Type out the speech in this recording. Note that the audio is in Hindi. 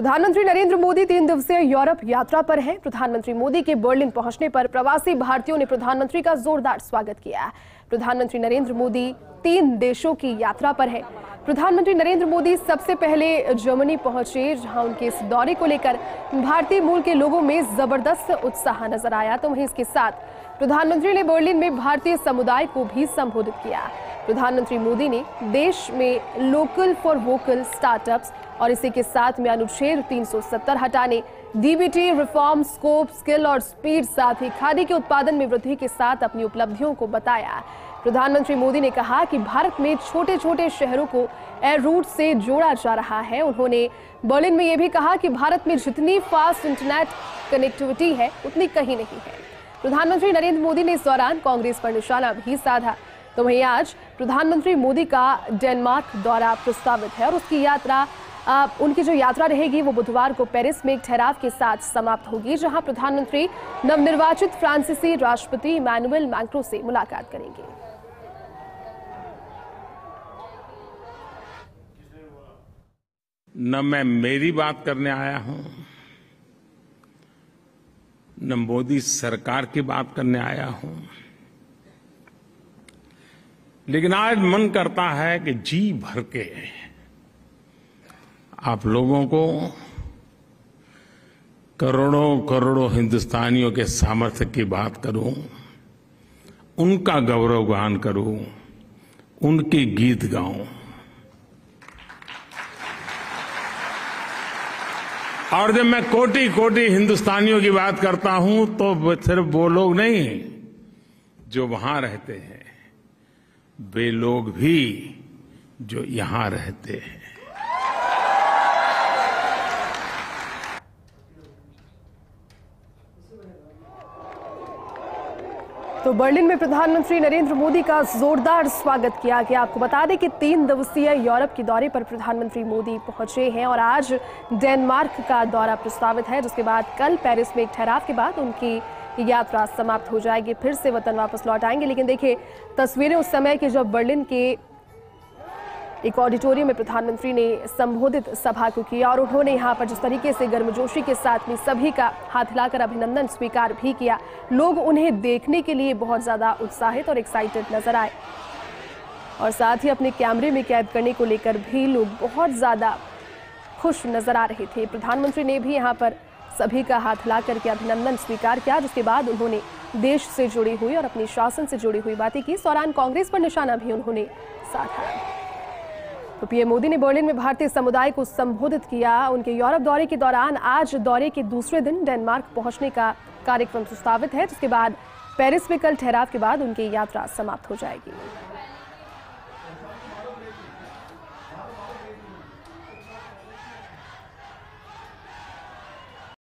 प्रधानमंत्री नरेंद्र मोदी तीन दिवसीय यूरोप यात्रा पर हैं। प्रधानमंत्री मोदी के बर्लिन पहुँचने पर प्रवासी भारतीयों ने प्रधानमंत्री का जोरदार स्वागत किया प्रधानमंत्री नरेंद्र मोदी तीन देशों की यात्रा पर है। प्रधानमंत्री नरेंद्र मोदी सबसे पहले जर्मनी पहुँचे, जहाँ उनके इस दौरे को लेकर भारतीय मूल के लोगों में ज़बरदस्त उत्साह नज़र आया। तो वहीं इसके साथ प्रधानमंत्री ने बर्लिन में भारतीय समुदाय को भी संबोधित किया। प्रधानमंत्री मोदी ने देश में लोकल फॉर वोकल स्टार्टअप्स और इसी के साथ में अनुच्छेद 370 हटाने डीबीटी रिफॉर्म स्कोप स्किल और स्पीड साथ ही खादी के उत्पादन में वृद्धि के साथ अपनी उपलब्धियों को बताया। प्रधानमंत्री मोदी ने कहा कि भारत में छोटे छोटे शहरों को एयर रूट से जोड़ा जा रहा है। उन्होंने बर्लिन में यह भी कहा कि भारत में जितनी फास्ट इंटरनेट कनेक्टिविटी है, उतनी कहीं नहीं है। प्रधानमंत्री नरेंद्र मोदी ने इस दौरान कांग्रेस पर निशाना भी साधा। तो वहीं आज प्रधानमंत्री मोदी का डेनमार्क दौरा प्रस्तावित है और उसकी यात्रा आ, उनकी जो यात्रा रहेगी वो बुधवार को पेरिस में एक ठहराव के साथ समाप्त होगी जहाँ प्रधानमंत्री नवनिर्वाचित फ्रांसीसी राष्ट्रपति इमैनुअल मैक्रो से मुलाकात करेंगे। न मैं मेरी बात करने आया हूँ न मोदी सरकार की बात करने आया हूँ। लेकिन आज मन करता है कि जी भर के आप लोगों को करोड़ों करोड़ों हिंदुस्तानियों के सामर्थ्य की बात करूँ, उनका गौरव गान करूँ, उनके गीत गाऊं। और जब मैं कोटि कोटि हिंदुस्तानियों की बात करता हूँ तो सिर्फ़ वो लोग नहीं जो वहाँ रहते हैं। वे लोग भी जो यहाँ रहते हैं। तो बर्लिन में प्रधानमंत्री नरेंद्र मोदी का जोरदार स्वागत किया गया आपको बता दें कि तीन दिवसीय यूरोप के दौरे पर प्रधानमंत्री मोदी पहुँचे हैं और आज डेनमार्क का दौरा प्रस्तावित है, जिसके बाद कल पेरिस में एक ठहराव के बाद उनकी यात्रा समाप्त हो जाएगी, फिर से वतन वापस लौट आएँगे। लेकिन देखिए, तस्वीरें उस समय की जब बर्लिन के एक ऑडिटोरियम में प्रधानमंत्री ने संबोधित सभा को किया और उन्होंने यहाँ पर जिस तरीके से गर्मजोशी के साथ में सभी का हाथ हिलाकर अभिनंदन स्वीकार भी किया, लोग उन्हें देखने के लिए बहुत ज़्यादा उत्साहित और एक्साइटेड नज़र आए। और साथ ही अपने कैमरे में कैद करने को लेकर भी लोग बहुत ज़्यादा खुश नज़र आ रहे थे। प्रधानमंत्री ने भी यहाँ पर सभी का हाथ हिला करके अभिनंदन स्वीकार किया। जिसके बाद उन्होंने देश से जुड़ी हुई और अपने शासन से जुड़ी हुई बातें की। इस दौरान कांग्रेस पर निशाना भी उन्होंने साधा। तो पीएम मोदी ने बर्लिन में भारतीय समुदाय को संबोधित किया। उनके यूरोप दौरे के दौरान आज दौरे के दूसरे दिन डेनमार्क पहुँचने का कार्यक्रम प्रस्तावित है, जिसके बाद पेरिस में कल ठहराव के बाद उनकी यात्रा समाप्त हो जाएगी।